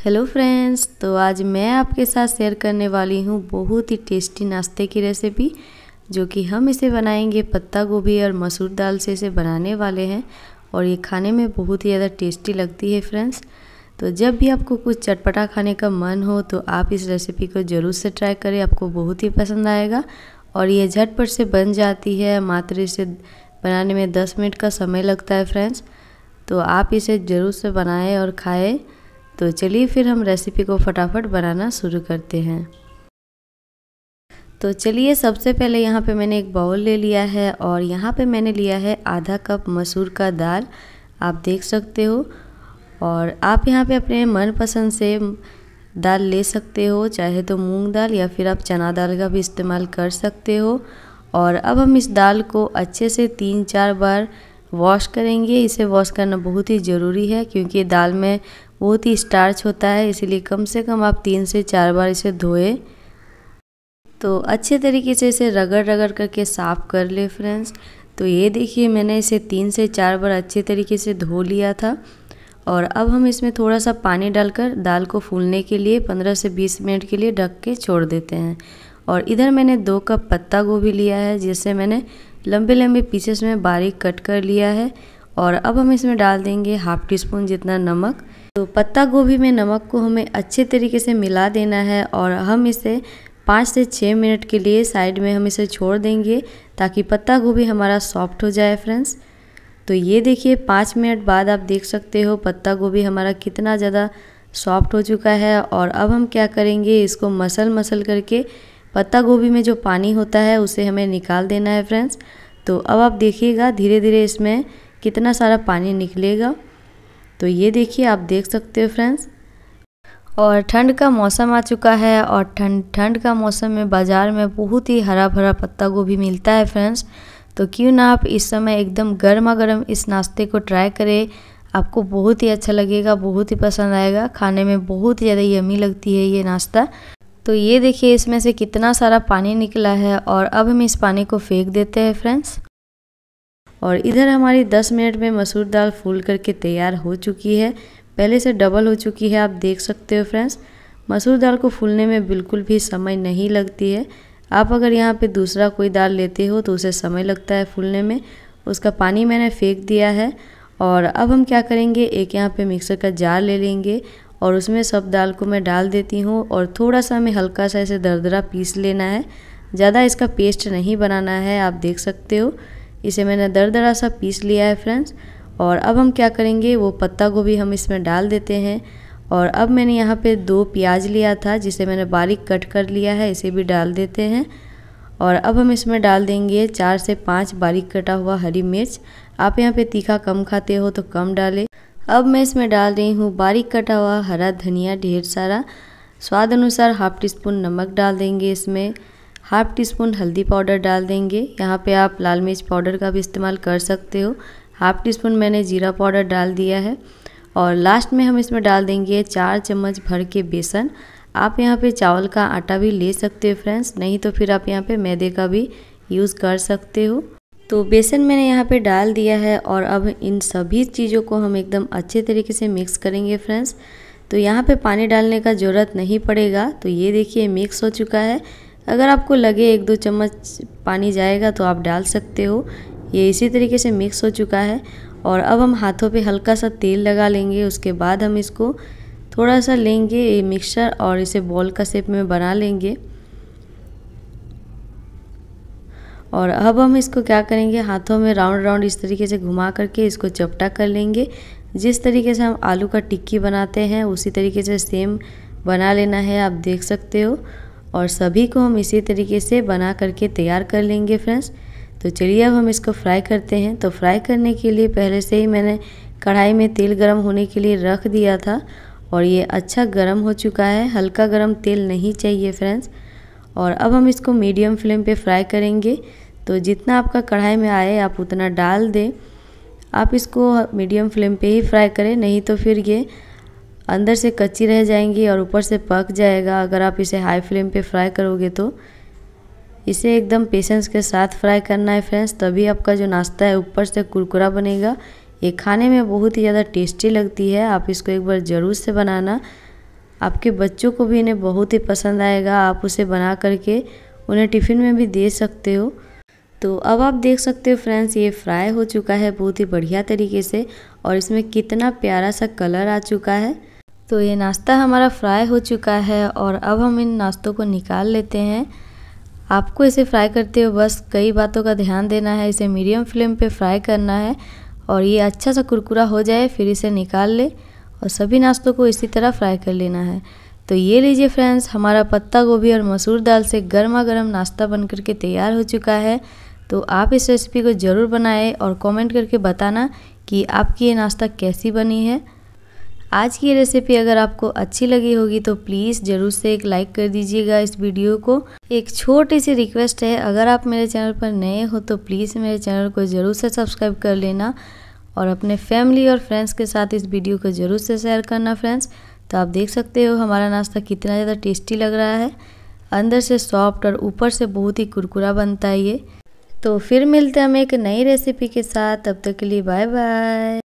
Hello friends तो आज मैं आपके साथ शेयर करने वाली हूँ बहुत ही टेस्टी नाश्ते की रेसिपी जो कि हम इसे बनाएँगे पत्ता गोभी और मसूर दाल से इसे बनाने वाले हैं, और ये खाने में बहुत ही ज़्यादा टेस्टी लगती है फ्रेंड्स तो जब भी आपको कुछ चटपटा खाने का मन हो तो आप इस रेसिपी को ज़रूर से ट्राई करें, आपको बहुत ही पसंद आएगा। और ये झटपट से बन जाती है, मात्र इसे बनाने में दस मिनट का समय लगता है फ्रेंड्स तो आप इसे ज़रूर से बनाएँ और खाएँ। तो चलिए फिर हम रेसिपी को फटाफट बनाना शुरू करते हैं। तो चलिए सबसे पहले यहाँ पे मैंने एक बाउल ले लिया है और यहाँ पे मैंने लिया है आधा कप मसूर का दाल। आप देख सकते हो और आप यहाँ पे अपने मनपसंद से दाल ले सकते हो, चाहे तो मूंग दाल या फिर आप चना दाल का भी इस्तेमाल कर सकते हो। और अब हम इस दाल को अच्छे से तीन चार बार वॉश करेंगे। इसे वॉश करना बहुत ही ज़रूरी है, क्योंकि दाल में बहुत ही स्टार्च होता है, इसीलिए कम से कम आप तीन से चार बार इसे धोए। तो अच्छे तरीके से इसे रगड़ रगड़ करके साफ़ कर ले फ्रेंड्स तो ये देखिए, मैंने इसे तीन से चार बार अच्छे तरीके से धो लिया था। और अब हम इसमें थोड़ा सा पानी डालकर दाल को फूलने के लिए 15 से 20 मिनट के लिए ढक के छोड़ देते हैं। और इधर मैंने दो कप पत्ता गोभी लिया है जिससे मैंने लंबे लंबे पीसेस में बारीक कट कर लिया है। और अब हम इसमें डाल देंगे हाफ़ टी स्पून जितना नमक। तो पत्ता गोभी में नमक को हमें अच्छे तरीके से मिला देना है और हम इसे पाँच से छः मिनट के लिए साइड में हम इसे छोड़ देंगे ताकि पत्ता गोभी हमारा सॉफ्ट हो जाए फ्रेंड्स। तो ये देखिए, पाँच मिनट बाद आप देख सकते हो पत्ता गोभी हमारा कितना ज़्यादा सॉफ्ट हो चुका है और अब हम क्या करेंगे, इसको मसल मसल करके पत्ता गोभी में जो पानी होता है उसे हमें निकाल देना है फ्रेंड्स। तो अब आप देखिएगा धीरे धीरे इसमें कितना सारा पानी निकलेगा। तो ये देखिए, आप देख सकते हो फ्रेंड्स और ठंड का मौसम आ चुका है और ठंड ठंड का मौसम में बाज़ार में बहुत ही हरा भरा पत्ता गोभी मिलता है फ्रेंड्स तो क्यों ना आप इस समय एकदम गर्मा गर्म इस नाश्ते को ट्राई करें। आपको बहुत ही अच्छा लगेगा, बहुत ही पसंद आएगा। खाने में बहुत ही ज़्यादा यमी लगती है ये नाश्ता। तो ये देखिए, इसमें से कितना सारा पानी निकला है और अब हम इस पानी को फेंक देते हैं फ्रेंड्स और इधर हमारी 10 मिनट में मसूर दाल फूल करके तैयार हो चुकी है। पहले से डबल हो चुकी है, आप देख सकते हो फ्रेंड्स मसूर दाल को फूलने में बिल्कुल भी समय नहीं लगती है। आप अगर यहाँ पे दूसरा कोई दाल लेते हो तो उसे समय लगता है फूलने में। उसका पानी मैंने फेंक दिया है और अब हम क्या करेंगे, एक यहाँ पे मिक्सर का जार ले लेंगे और उसमें सब दाल को मैं डाल देती हूँ और थोड़ा सा हमें हल्का सा इसे दरदरा पीस लेना है। ज़्यादा इसका पेस्ट नहीं बनाना है, आप देख सकते हो। इसे मैंने दरदरा सा पीस लिया है फ्रेंड्स और अब हम क्या करेंगे? वो पत्ता गोभी हम इसमें डाल देते हैं। और अब मैंने यहाँ पे दो प्याज लिया था, जिसे मैंने बारीक कट कर लिया है, इसे भी डाल देते हैं। और अब हम इसमें डाल देंगे चार से पाँच बारीक कटा हुआ हरी मिर्च। आप यहाँ पे तीखा कम खाते हो तो कम डालें। अब मैं इसमें डाल रही हूँ बारीक कटा हुआ हरा धनिया ढेर सारा। स्वाद अनुसार हाफ़ टी स्पून नमक डाल देंगे इसमें। हाफ़ टी स्पून हल्दी पाउडर डाल देंगे। यहाँ पे आप लाल मिर्च पाउडर का भी इस्तेमाल कर सकते हो। हाफ़ टी स्पून मैंने जीरा पाउडर डाल दिया है। और लास्ट में हम इसमें डाल देंगे चार चम्मच भर के बेसन। आप यहाँ पे चावल का आटा भी ले सकते हो फ्रेंड्स। नहीं तो फिर आप यहाँ पे मैदे का भी यूज़ कर सकते हो। तो बेसन मैंने यहाँ पे डाल दिया है और अब इन सभी चीज़ों को हम एकदम अच्छे तरीके से मिक्स करेंगे फ्रेंड्स। तो यहाँ पे पानी डालने का ज़रूरत नहीं पड़ेगा। तो ये देखिए मिक्स हो चुका है। अगर आपको लगे एक दो चम्मच पानी जाएगा तो आप डाल सकते हो। ये इसी तरीके से मिक्स हो चुका है और अब हम हाथों पे हल्का सा तेल लगा लेंगे। उसके बाद हम इसको थोड़ा सा लेंगे, ये मिक्सचर और इसे बॉल का शेप में बना लेंगे। और अब हम इसको क्या करेंगे, हाथों में राउंड राउंड इस तरीके से घुमा करके इसको चपटा कर लेंगे। जिस तरीके से हम आलू का टिक्की बनाते हैं, उसी तरीके से सेम बना लेना है, आप देख सकते हो। और सभी को हम इसी तरीके से बना करके तैयार कर लेंगे फ्रेंड्स। तो चलिए अब हम इसको फ्राई करते हैं। तो फ्राई करने के लिए पहले से ही मैंने कढ़ाई में तेल गरम होने के लिए रख दिया था और ये अच्छा गरम हो चुका है। हल्का गरम तेल नहीं चाहिए फ्रेंड्स। और अब हम इसको मीडियम फ्लेम पे फ्राई करेंगे। तो जितना आपका कढ़ाई में आए, आप उतना डाल दें। आप इसको मीडियम फ्लेम पे ही फ्राई करें, नहीं तो फिर ये अंदर से कच्ची रह जाएँगी और ऊपर से पक जाएगा। अगर आप इसे हाई फ्लेम पे फ्राई करोगे तो। इसे एकदम पेशेंस के साथ फ्राई करना है फ्रेंड्स तभी आपका जो नाश्ता है ऊपर से कुरकुरा बनेगा। ये खाने में बहुत ही ज़्यादा टेस्टी लगती है, आप इसको एक बार ज़रूर से बनाना। आपके बच्चों को भी इन्हें बहुत ही पसंद आएगा, आप उसे बना करके उन्हें टिफ़िन में भी दे सकते हो। तो अब आप देख सकते हो फ्रेंड्स ये फ्राई हो चुका है बहुत ही बढ़िया तरीके से और इसमें कितना प्यारा सा कलर आ चुका है। तो ये नाश्ता हमारा फ्राई हो चुका है और अब हम इन नाश्तों को निकाल लेते हैं। आपको इसे फ्राई करते हुए बस कई बातों का ध्यान देना है, इसे मीडियम फ्लेम पे फ्राई करना है और ये अच्छा सा कुरकुरा हो जाए, फिर इसे निकाल ले और सभी नाश्तों को इसी तरह फ्राई कर लेना है। तो ये लीजिए फ्रेंड्स, हमारा पत्ता गोभी और मसूर दाल से गर्मा गर्म नाश्ता बन करके तैयार हो चुका है। तो आप इस रेसिपी को ज़रूर बनाएँ और कमेंट करके बताना कि आपकी ये नाश्ता कैसी बनी है। आज की रेसिपी अगर आपको अच्छी लगी होगी तो प्लीज़ ज़रूर से एक लाइक कर दीजिएगा इस वीडियो को। एक छोटी सी रिक्वेस्ट है, अगर आप मेरे चैनल पर नए हो तो प्लीज़ मेरे चैनल को ज़रूर से सब्सक्राइब कर लेना और अपने फैमिली और फ्रेंड्स के साथ इस वीडियो को ज़रूर से शेयर करना फ्रेंड्स तो आप देख सकते हो हमारा नाश्ता कितना ज़्यादा टेस्टी लग रहा है। अंदर से सॉफ्ट और ऊपर से बहुत ही कुरकुरा बनता है ये। तो फिर मिलते हैं हम एक नई रेसिपी के साथ, तब तक के लिए बाय बाय